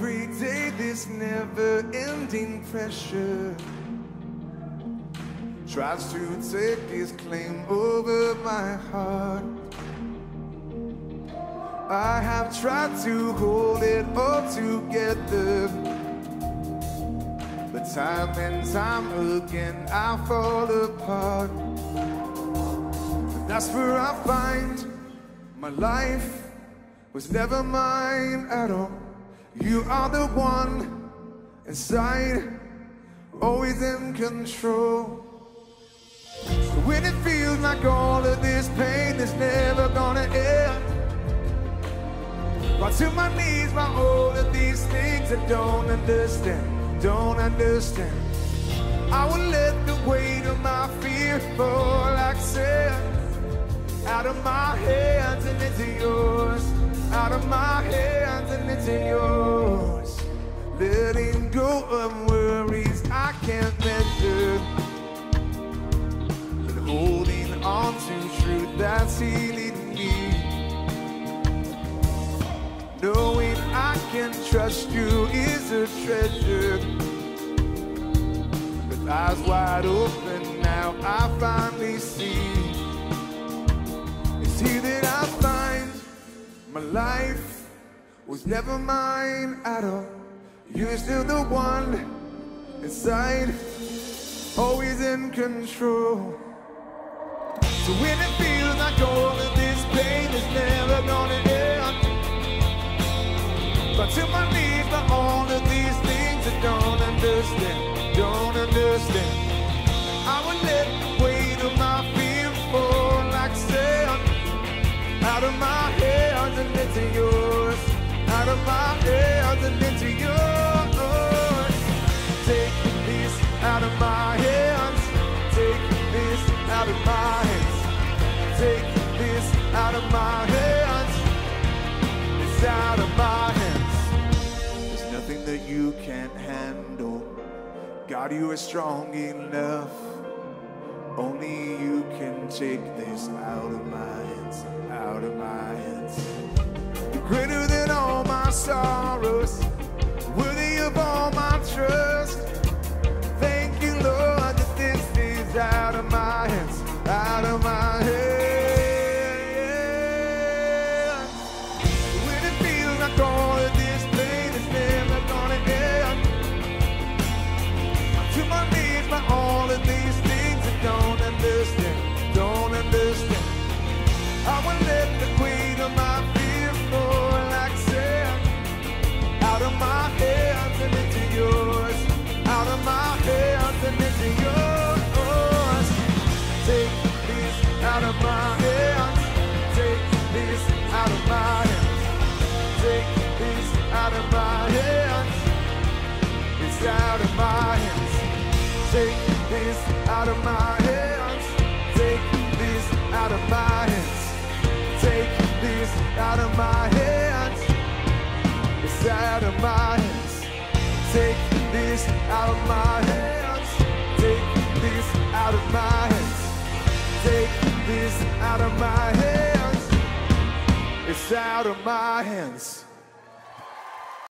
this never ending pressure tries to take its claim over my heart. I have tried to hold it all together. But time and time again I fall apart. That's where I find my life was never mine at all. You are the one inside, always in control. So when it feels like all of this pain is never gonna end, fall to my knees by all of these things I don't understand, don't understand. I will let the weight of my fear fall like sand out of my hands and into yours, out of my hands and into yours. Letting go of worries I can't measure, but holding on to truth that's healing me. Knowing I can trust you is a treasure. With eyes wide open now, I finally see. It's here life was never mine at all. You're still the one inside, always in control. So when it feels like all of this pain is never gonna end, but to my knees by all of these things I don't understand, don't understand. I will let the weight of my fear fall like sand out of my take this out of my hands, it's out of my hands. There's nothing that you can't handle. God, you are strong enough. Only you can take this out of my hands, out of my hands. You're greater than all my sorrows, out of my hands, take this out of my hands, take this out of my hands. It's out of my hands. Take this out of my hands. Take this out of my hands. Take this out of my hands. It's out of my hands. Take this out of my hands. Take this out of my hands. Out of my hands. It's out of my hands.